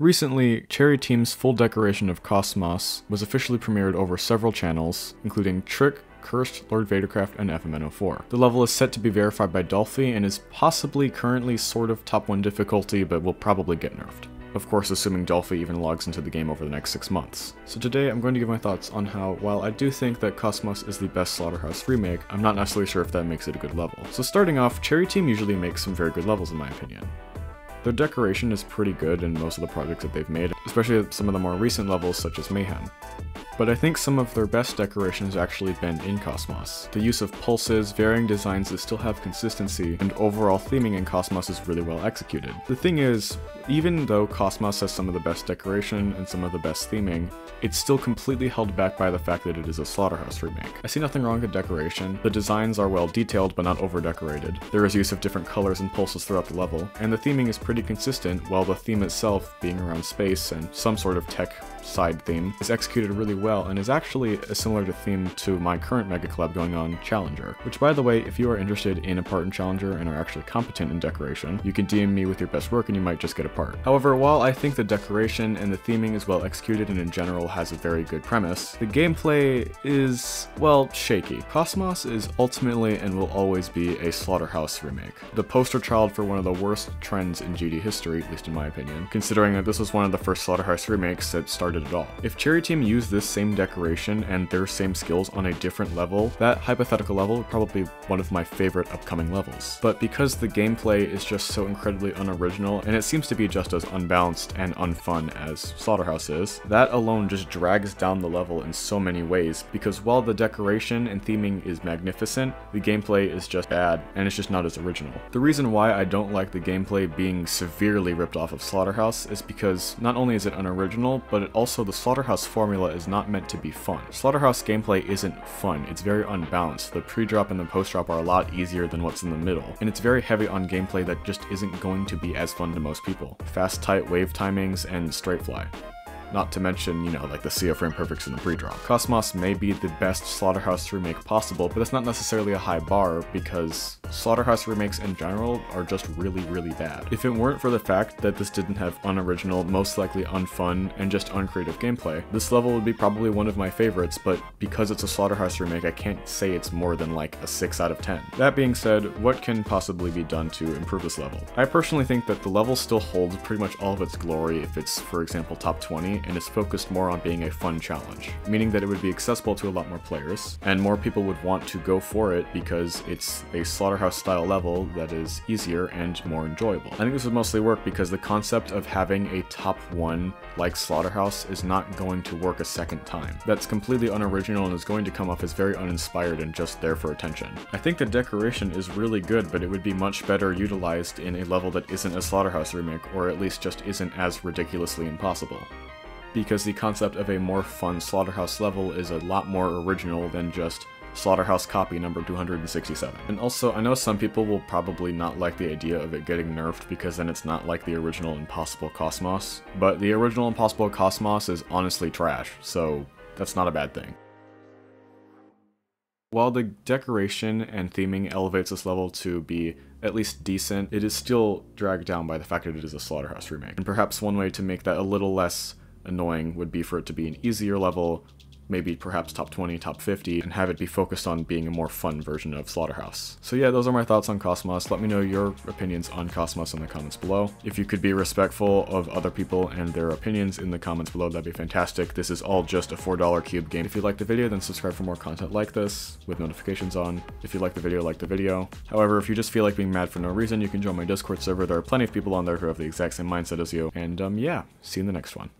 Recently, Cherry Team's full decoration of Cosmos was officially premiered over several channels, including Trick, Cursed, Lord Vadercraft, and FMNO4. The level is set to be verified by Dolphy and is possibly currently sort of top 1 difficulty, but will probably get nerfed. Of course, assuming Dolphy even logs into the game over the next 6 months. So today I'm going to give my thoughts on how, while I do think that Cosmos is the best Slaughterhouse remake, I'm not necessarily sure if that makes it a good level. So starting off, Cherry Team usually makes some very good levels in my opinion. Their decoration is pretty good in most of the projects that they've made, especially some of the more recent levels such as Mayhem but I think some of their best decorations actually been in Cosmos. The use of pulses, varying designs that still have consistency, and overall theming in Cosmos is really well executed. The thing is, even though Cosmos has some of the best decoration and some of the best theming, it's still completely held back by the fact that it is a Slaughterhouse remake. I see nothing wrong with decoration, the designs are well detailed but not over decorated, there is use of different colors and pulses throughout the level, and the theming is pretty consistent while the theme itself, being around space and some sort of tech side theme, is executed really well and is actually a similar to theme to my current mega collab going on, Challenger. Which by the way, if you are interested in a part in Challenger and are actually competent in decoration, you can DM me with your best work and you might just get a part. However, while I think the decoration and the theming is well executed and in general has a very good premise, the gameplay is, well, shaky. Cosmos is ultimately and will always be a Slaughterhouse remake. The poster child for one of the worst trends in GD history, at least in my opinion, considering that this was one of the first Slaughterhouse remakes that started it all. If Cherry Team used this same decoration and their same skills on a different level, that hypothetical level would probably be one of my favorite upcoming levels. But because the gameplay is just so incredibly unoriginal, and it seems to be just as unbalanced and unfun as Slaughterhouse is, that alone just drags down the level in so many ways, because while the decoration and theming is magnificent, the gameplay is just bad, and it's just not as original. The reason why I don't like the gameplay being severely ripped off of Slaughterhouse is because not only is it unoriginal, but it also the Slaughterhouse formula is not meant to be fun. Slaughterhouse gameplay isn't fun, it's very unbalanced. The pre-drop and the post-drop are a lot easier than what's in the middle, and it's very heavy on gameplay that just isn't going to be as fun to most people. Fast, tight wave timings, and straight fly. Not to mention, you know, like the CO frame perfects in the pre-drop. Cosmos may be the best Slaughterhouse remake possible, but that's not necessarily a high bar because Slaughterhouse remakes in general are just really, really bad. If it weren't for the fact that this didn't have unoriginal, most likely unfun, and just uncreative gameplay, this level would be probably one of my favorites, but because it's a Slaughterhouse remake, I can't say it's more than like a 6 out of 10. That being said, what can possibly be done to improve this level? I personally think that the level still holds pretty much all of its glory if it's, for example, top 20, and is focused more on being a fun challenge, meaning that it would be accessible to a lot more players, and more people would want to go for it because it's a Slaughterhouse style level that is easier and more enjoyable. I think this would mostly work because the concept of having a top one like Slaughterhouse is not going to work a second time. That's completely unoriginal and is going to come off as very uninspired and just there for attention. I think the decoration is really good, but it would be much better utilized in a level that isn't a Slaughterhouse remake, or at least just isn't as ridiculously impossible because the concept of a more fun Slaughterhouse level is a lot more original than just Slaughterhouse copy number 267. And also, I know some people will probably not like the idea of it getting nerfed because then it's not like the original Impossible Cosmos, but the original Impossible Cosmos is honestly trash, so that's not a bad thing. While the decoration and theming elevates this level to be at least decent, it is still dragged down by the fact that it is a Slaughterhouse remake. And perhaps one way to make that a little less annoying would be for it to be an easier level maybe perhaps top 20, top 50, and have it be focused on being a more fun version of Slaughterhouse. So yeah, those are my thoughts on Cosmos. Let me know your opinions on Cosmos in the comments below. If you could be respectful of other people and their opinions in the comments below, that'd be fantastic. This is all just a $4 cube game. If you liked the video, then subscribe for more content like this with notifications on. If you like the video, like the video. However, if you just feel like being mad for no reason, you can join my Discord server. There are plenty of people on there who have the exact same mindset as you. And um, yeah, see you in the next one.